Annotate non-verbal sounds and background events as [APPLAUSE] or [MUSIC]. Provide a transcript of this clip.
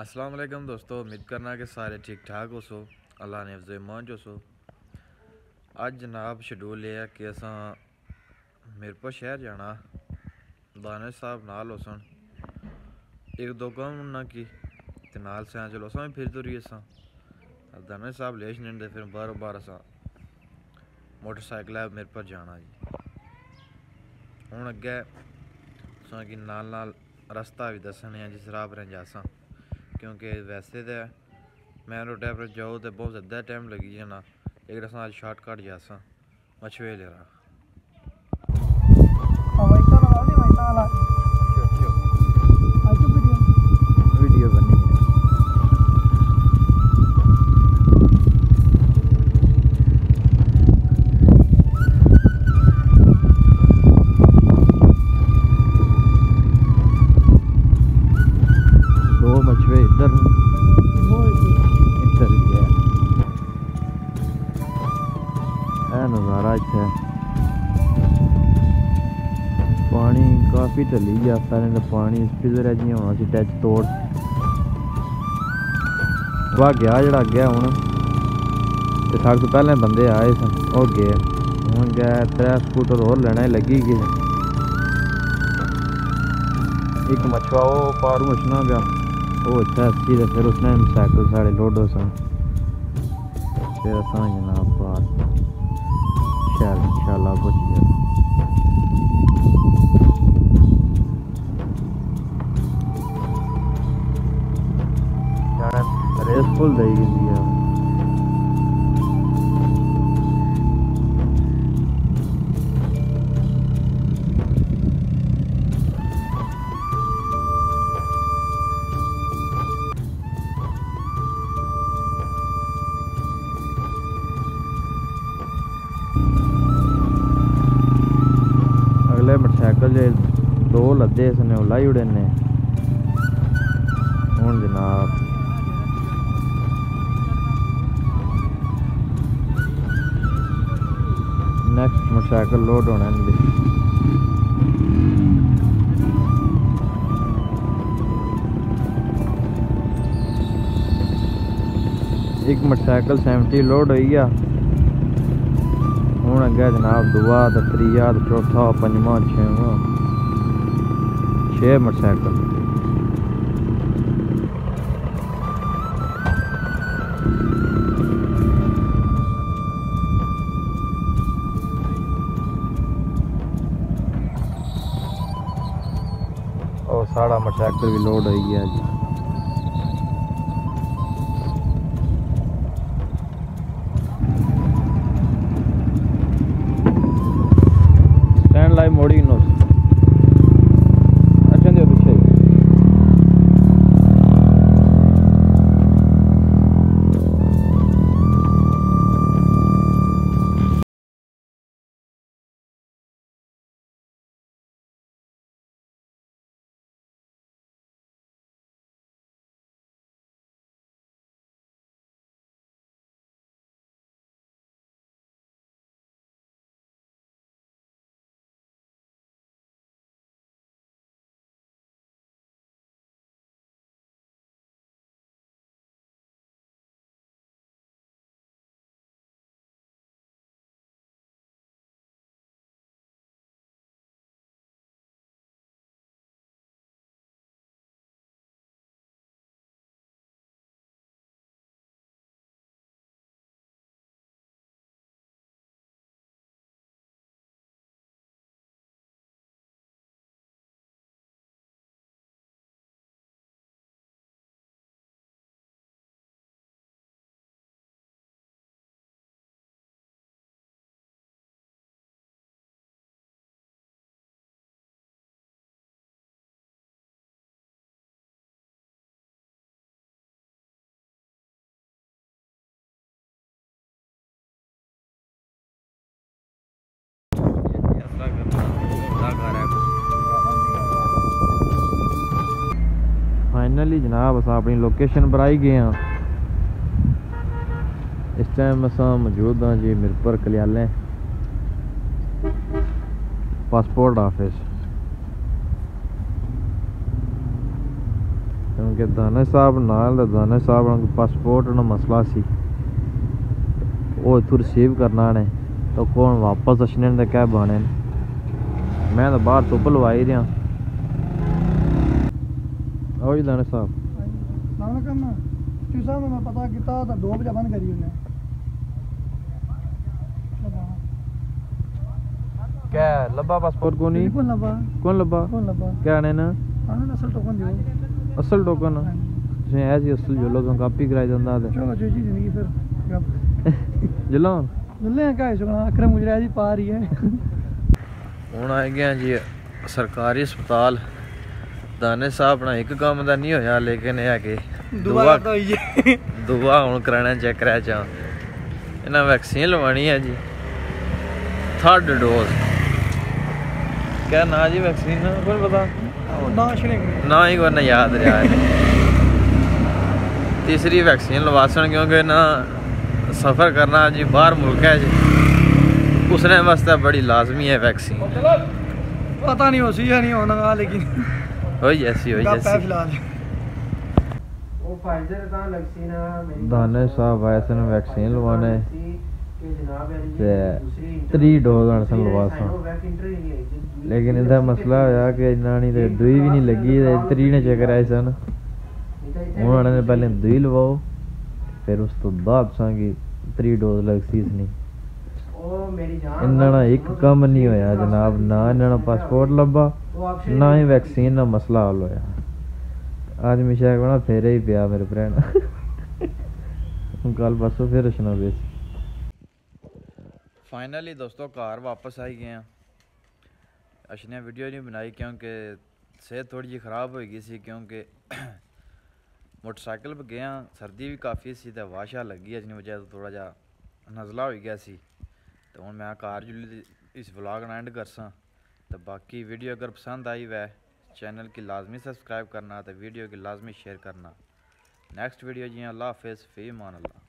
अस्सलाम वालेकुम दोस्तों, उम्मीद करना कि सारे ठीक ठाक हो सो अल्लाह ने अफजे मान जो सो। अज जनाब शेड्यूल यह है कि अस मीरपुर शहर जाना दाने साहब नाल सन एक दो कम ना की नाल से चलो, असा भी फिर तुरी असा। दाने साहब ले छे फिर बार बार असा मोटरसाइकिल है मीरपुर जाना जी। हूँ अगे कि नाल नाल रस्ता भी दसने जिस राह पर जासा क्योंकि वैसे तो मैं रोड पर जाओ तो बहुत ज़्यादा टाइम लगी जाना। लेकिन अस शॉर्टकट शार्टकट जासा मछवे लेरा काफ़ी ढली जा पैह्लें तो पानी है जियाँ होना सी टच तोड़ वा गया जेह्ड़ा अग्गै हून ते साढ़े तो पैह्लें बंदे आए सन ओह् गे हून गै त्रै स्कूटर होर लैने लग्गी गे इक मछुआ ओह् पारू मछना गया ओह् इत्थै अस्सी ते फिर उसने साइकिल साढ़े लोडो सन फिर असां जनाब पार शैल इंशाल्लाह रेस फुल देई गई है मोटरसाइकिल दो लद्दे इसने लाई उड़े ने। हूँ जनाब नेक्स्ट मोटरसाइकिल लोड होना एक मोटरसाइकिल सैवनटी लोड हो गया हूँ अगे जनाब दुआ तो त्रीआ तो चौथा पंजवा छेवा छे मोटरसाइकिल साढ़ा मोटरसाइकिल भी लोड हो गया जी फाइनली जनाब, अस अपनी लोकेशन पर आई गए इस टाइम अस मौजूद हाँ जी मिरपुर कल्याले। पासपोर्ट ऑफ़िस क्योंकि दानिश साहब नाल दानिश साहब पासपोर्ट ना मसला सी। वो इतों रिसीव करना ने तो कौन वापस अच्छे क्या बने मैं तो बहर तुप लवाई रहा। ਧੁੱਪ ਲਵਾਈ ਰਿਆਂ ਆਓ ਜੀ ਦਾਨਾ ਸਾਹਿਬ ਨਾ ਕਰਨਾ ਕਿਉਂ ਸਾਹਿਬ ਮੈਂ ਪਤਾ ਕੀਤਾ ਤਾਂ 2 ਵਜੇ ਬੰਦ ਕਰੀ ਉਹਨੇ ਕਹਿ ਲੱਭਾ ਪਾਸਪੋਰਟ ਕੋ ਨਹੀਂ ਕੋਣ ਲੱਭਾ ਕੌਣ ਲੱਭਾ ਕੋਣ ਲੱਭਾ ਕਿਆ ਨੇ ਨਾ ਆਹ ਅਸਲ ਟੋਕਨ ਦਿਓ ਅਸਲ ਟੋਕਨ ਹਾਂਜੀ। ਤੁਸੀਂ ਐ ਜੀ ਅਸਲ ਜੁਲੋ ਤੋਂ ਕਾਪੀ ਕਰਾਈ ਦਿੰਦਾ ਤੇ ਚਲੋ ਜੀ ਜੀ ਜ਼ਿੰਦਗੀ ਫਿਰ ਜੁਲੋ ਲੱਲੇ ਕਾਇ ਸੁਣਾ ਅਕਰਮ ਗੁਜਰਾ ਜੀ ਪਾ ਰਹੀ ਹੈ ਹੁਣ ਆਏ ਗਿਆ ਜੀ ਸਰਕਾਰੀ ਹਸਪਤਾਲ ਦਾਨੇ ਸਾਹਿਬ ਨਾਲ ਇੱਕ ਕੰਮ ਦਾ ਨਹੀਂ ਹੋਇਆ ਲੇਕਿਨ ਇਹ ਹੈ ਕਿ ਦੁਆ ਹੋਈ ਜੇ [LAUGHS] ਦੁਆ ਹੁਣ ਕਰਾਣਾ ਚੈੱਕ ਕਰਾ ਚਾ ਇਹਨਾਂ ਵੈਕਸੀਨ ਲਵਾਣੀ ਹੈ ਜੀ। ਥਰਡ ਡੋਜ਼ ਕਿਆ ਨਾ ਜੀ ਵੈਕਸੀਨ ਕੋਈ ਪਤਾ? ਨਾ ਸ਼ਰੇ ਨਾ ਹੀ ਕੋਈ ਨਾ ਯਾਦ ਰਿਹਾ। ਤੀਸਰੀ ਵੈਕਸੀਨ ਲਵਾਸਣ ਕਿਉਂਕਿ ਨਾ ਸਫਰ ਕਰਨਾ ਜੀ ਬਾਹਰ ਮੁਲਕ ਹੈ ਜੀ। ਉਸਨੇ ਵਾਸਤੇ ਬੜੀ ਲਾਜ਼ਮੀ ਹੈ ਵੈਕਸੀਨ ਪਤਾ ਨਹੀਂ ਹੋ ਸੀ ਜਾਂ ਨਹੀਂ ਹੋਣਾ ਲੇਕਿਨ वही ऐसी वही त्री डोज आने लेकिन मसला दुई भी नहीं लगी त्री ने चक्कर आए सन। आने पहले दुई लवाओ फिर उस तो बाद सी त्री डोज एक कम नहीं होया जनाब। ना पासपोर्ट लब्भा। ना ही वैक्सीन ना मसला हल होया। अज मिशा कहना फेरे ही पिया मेरे भरा कल परसों फिर रचना बेच फाइनली दोस्तों घर वापस आई गए हैं वीडियो नहीं बनाई क्योंकि सेहत थोड़ी जी ख़राब हो गई सी क्योंकि [CLEARS THROAT] मोटरसाइकिल पर गया सर्दी भी काफ़ी सी तो शाह लगी इसकी वजह से थोड़ा जहा नज़ला हो गया सी। तो हूँ मैं कार जुली इस ब्लॉग एंड कर सा तो बाकी वीडियो अगर पसंद आई वह चैनल की लाजमी सब्सक्राइब करना तो वीडियो की लाजमी शेयर करना। नेक्स्ट वीडियो जी अल्लाह हाफिज़, फ़ी मान अल्लाह।